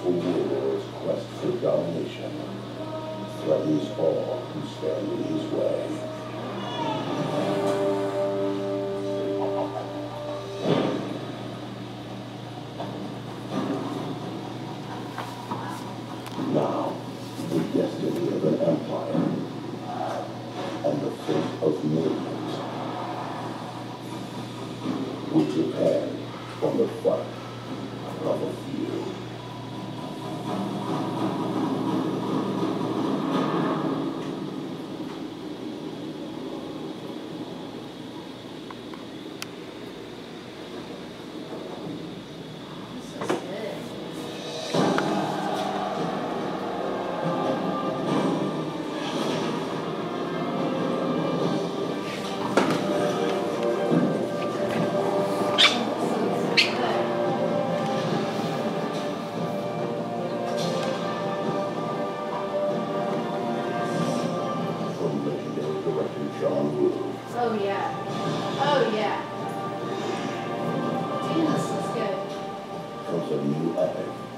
powerful warlord's quest for domination threatens all who stand in his way. Now, the destiny of an empire and the fate of millions. Will depend on the fight Oh yeah. Oh yeah. Damn, this is good. comes a new epic.